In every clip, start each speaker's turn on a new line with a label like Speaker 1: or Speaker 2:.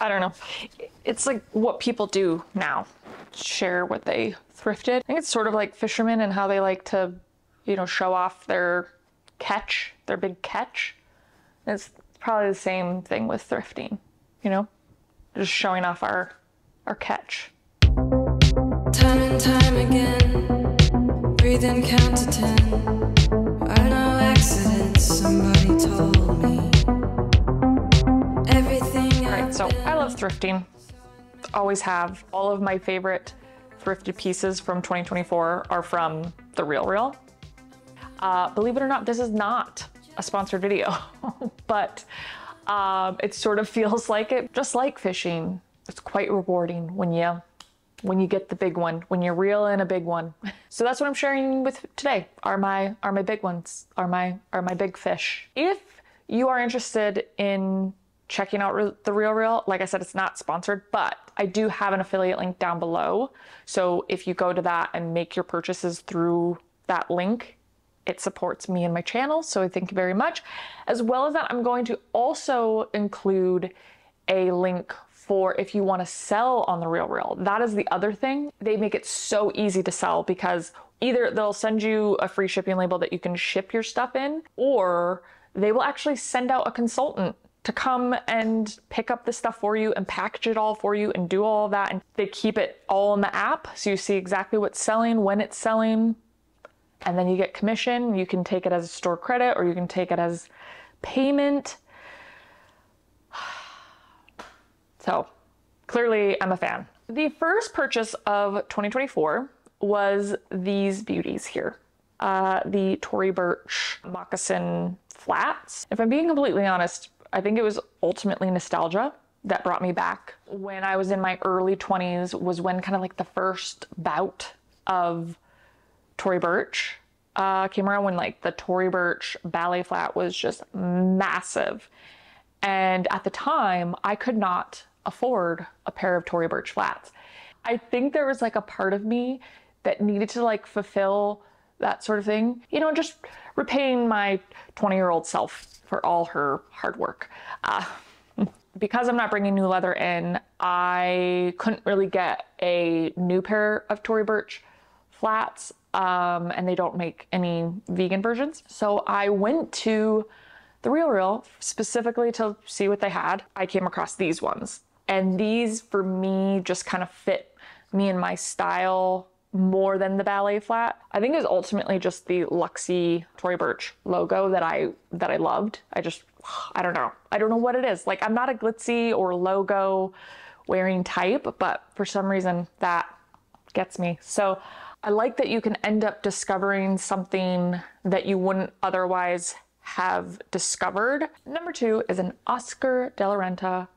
Speaker 1: I don't know. It's like what people do now share what they thrifted. I think it's sort of like fishermen and how they like to, you know, show off their catch, their big catch. It's probably the same thing with thrifting, you know, just showing off our our catch.
Speaker 2: Time and time again, breathe and count
Speaker 1: thrifting. Always have. All of my favorite thrifted pieces from 2024 are from The Real Real. Uh, believe it or not, this is not a sponsored video, but um, it sort of feels like it. Just like fishing, it's quite rewarding when you when you get the big one, when you reel in a big one. So that's what I'm sharing with today. Are my are my big ones? Are my are my big fish? If you are interested in checking out Re- the Real Real, like I said, it's not sponsored, but I do have an affiliate link down below. So if you go to that and make your purchases through that link, it supports me and my channel. So I thank you very much. As well as that, I'm going to also include a link for if you want to sell on the Real Real. That is the other thing. They make it so easy to sell because either they'll send you a free shipping label that you can ship your stuff in, or they will actually send out a consultant to come and pick up the stuff for you and package it all for you and do all of that. And they keep it all in the app so you see exactly what's selling, when it's selling, and then you get commission. You can take it as a store credit or you can take it as payment. So clearly, I'm a fan. The first purchase of 2024 was these beauties here. Uh, the Tory Burch moccasin flats. If I'm being completely honest, I think it was ultimately nostalgia that brought me back. When I was in my early 20s was when kind of like the first bout of Tory Burch uh, came around when like the Tory Burch ballet flat was just massive. And at the time, I could not afford a pair of Tory Burch flats. I think there was like a part of me that needed to like fulfill that sort of thing. You know, just repaying my 20 year old self for all her hard work. Uh, because I'm not bringing new leather in, I couldn't really get a new pair of Tory Burch flats, um, and they don't make any vegan versions. So I went to the Real Real specifically to see what they had. I came across these ones, and these for me just kind of fit me and my style more than the ballet flat. I think it was ultimately just the Luxy Tory Burch logo that I that I loved. I just I don't know. I don't know what it is. Like I'm not a glitzy or logo wearing type, but for some reason that gets me. So I like that you can end up discovering something that you wouldn't otherwise have discovered. Number two is an Oscar de la Renta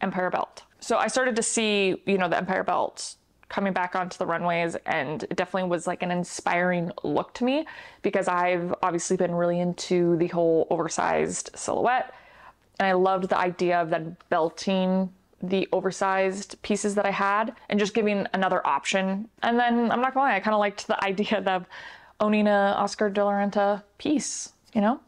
Speaker 1: Empire belt. So I started to see, you know, the Empire belt coming back onto the runways and it definitely was like an inspiring look to me because I've obviously been really into the whole oversized silhouette and I loved the idea of then belting the oversized pieces that I had and just giving another option. And then I'm not gonna lie, I kind of liked the idea of owning a Oscar de la Renta piece, you know?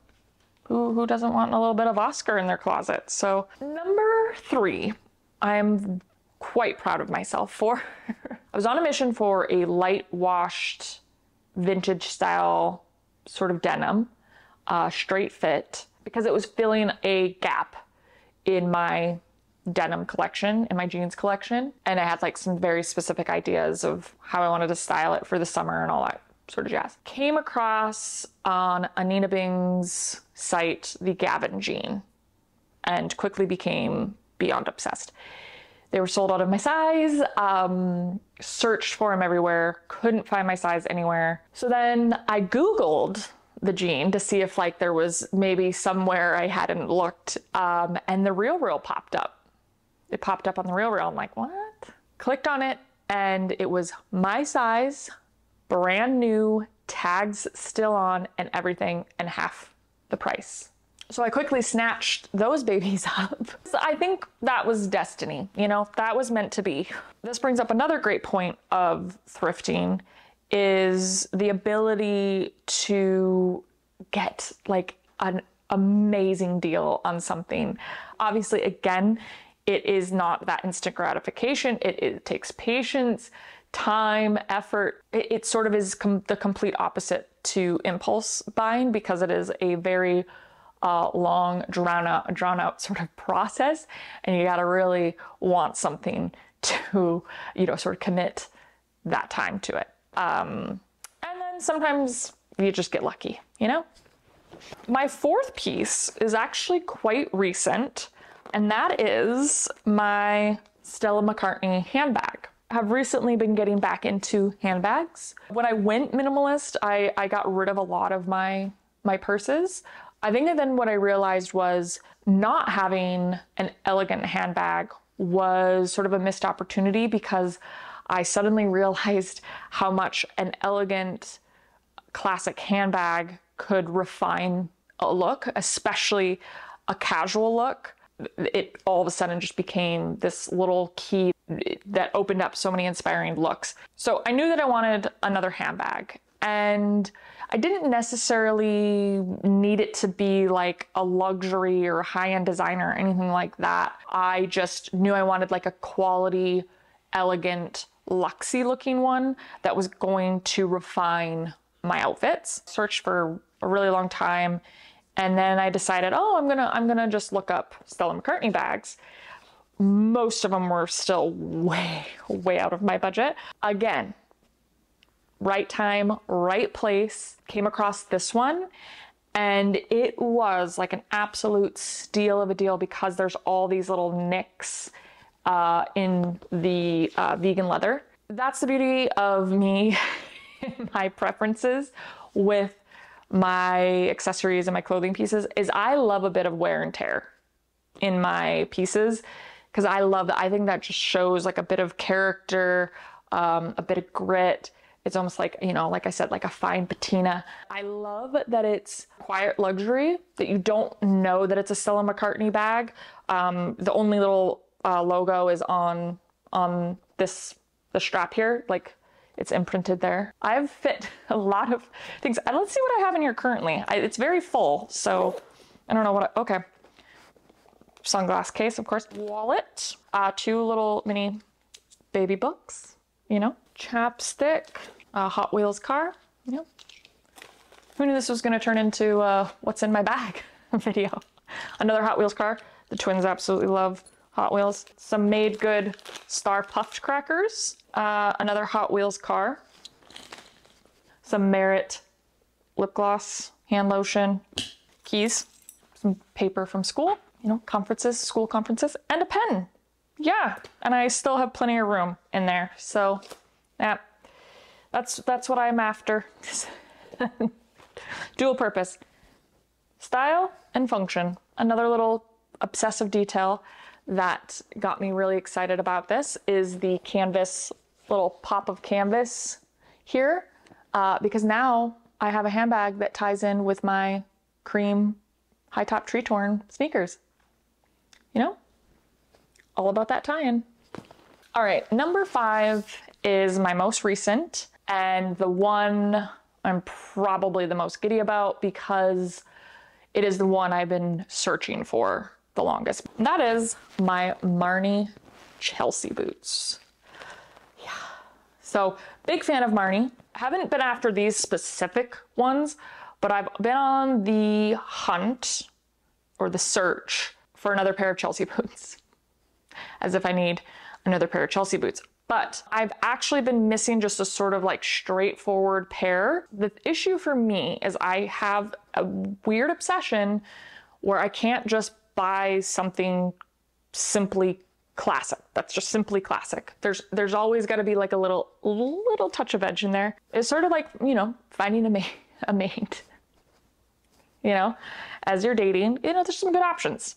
Speaker 1: Who, who doesn't want a little bit of Oscar in their closet? So number three, I'm quite proud of myself for. I was on a mission for a light washed vintage style sort of denim, uh, straight fit, because it was filling a gap in my denim collection, in my jeans collection. And I had like some very specific ideas of how I wanted to style it for the summer and all that sort of jazz. Came across on Anine Bing's site the Gavin jean and quickly became beyond obsessed. They were sold out of my size, um, searched for them everywhere, couldn't find my size anywhere. So then I Googled the jean to see if like there was maybe somewhere I hadn't looked, um, and the Real Real popped up. It popped up on the Real Real. I'm like, what? Clicked on it, and it was my size, brand new, tags still on, and everything, and half the price. So I quickly snatched those babies up. So I think that was destiny, you know, that was meant to be. This brings up another great point of thrifting is the ability to get like an amazing deal on something. Obviously, again, it is not that instant gratification. It, it takes patience, time, effort. It, it sort of is com- the complete opposite to impulse buying because it is a very uh, long, drawn out, drawn out sort of process, and you got to really want something to, you know, sort of commit that time to it. Um, and then sometimes you just get lucky, you know? My fourth piece is actually quite recent, and that is my Stella McCartney handbag. Have recently been getting back into handbags. When I went minimalist, I, I got rid of a lot of my my purses. I think that then what I realized was not having an elegant handbag was sort of a missed opportunity because I suddenly realized how much an elegant classic handbag could refine a look, especially a casual look. It all of a sudden just became this little key that opened up so many inspiring looks. So I knew that I wanted another handbag. And I didn't necessarily need it to be like a luxury or high end designer or anything like that. I just knew I wanted like a quality, elegant, luxy looking one that was going to refine my outfits. Searched for a really long time and then I decided, "Oh, I'm going to I'm going to just look up Stella McCartney bags." Most of them were still way way out of my budget. Again, right time, right place. Came across this one and it was like an absolute steal of a deal because there's all these little nicks uh, in the uh, vegan leather. That's the beauty of me, my preferences with my accessories and my clothing pieces is I love a bit of wear and tear in my pieces because I love that. I think that just shows like a bit of character, um, a bit of grit. It's almost like, you know, like I said, like a fine patina. I love that it's quiet luxury, that you don't know that it's a Stella McCartney bag. Um, the only little uh, logo is on on this the strap here, like it's imprinted there. I've fit a lot of things. Uh, let's see what I have in here currently. I, it's very full, so I don't know what. I, okay, sunglass case, of course. Wallet, uh, two little mini baby books. You know, chapstick, a Hot Wheels car. You know, who knew this was going to turn into uh, what's in my bag video? Another Hot Wheels car. The twins absolutely love Hot Wheels. Some made good Star Puffed crackers. Uh, another Hot Wheels car. Some Merit lip gloss, hand lotion, keys, some paper from school, you know, conferences, school conferences, and a pen. Yeah, and I still have plenty of room in there. So, yeah, that's that's what I'm after. Dual purpose. Style and function. Another little obsessive detail that got me really excited about this is the canvas, little pop of canvas here, uh, because now I have a handbag that ties in with my cream high top Tretorn sneakers. You know, all about that tie in. All right, number five is my most recent and the one I'm probably the most giddy about because it is the one I've been searching for the longest. That is my Marni Chelsea boots. Yeah. So, big fan of Marni. Haven't been after these specific ones, but I've been on the hunt or the search for another pair of Chelsea boots. As if I need another pair of Chelsea boots. But I've actually been missing just a sort of like straightforward pair. The issue for me is I have a weird obsession where I can't just buy something simply classic. That's just simply classic. There's there's always got to be like a little little touch of edge in there. It's sort of like you know finding a mate a mate. You know, as you're dating, you know there's some good options.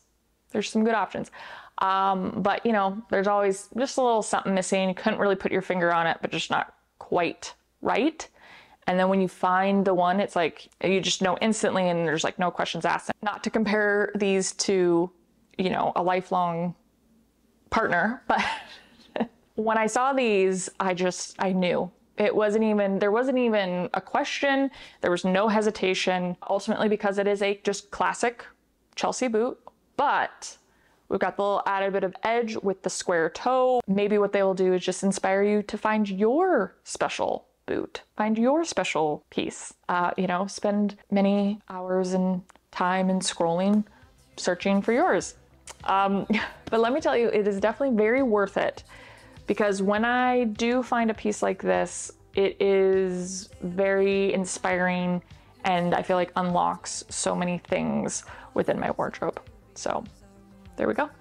Speaker 1: There's some good options. Um, but you know, there's always just a little something missing. You couldn't really put your finger on it, but just not quite right. And then when you find the one, it's like you just know instantly and there's like no questions asked. Not to compare these to, you know, a lifelong partner, but when I saw these, I just, I knew. It wasn't even, there wasn't even a question. There was no hesitation, ultimately because it is a just classic Chelsea boot. But We've got the little added bit of edge with the square toe. Maybe what they will do is just inspire you to find your special boot, find your special piece. Uh, you know, spend many hours and time and scrolling, searching for yours. Um, but let me tell you, it is definitely very worth it because when I do find a piece like this, it is very inspiring and I feel like unlocks so many things within my wardrobe. So there we go.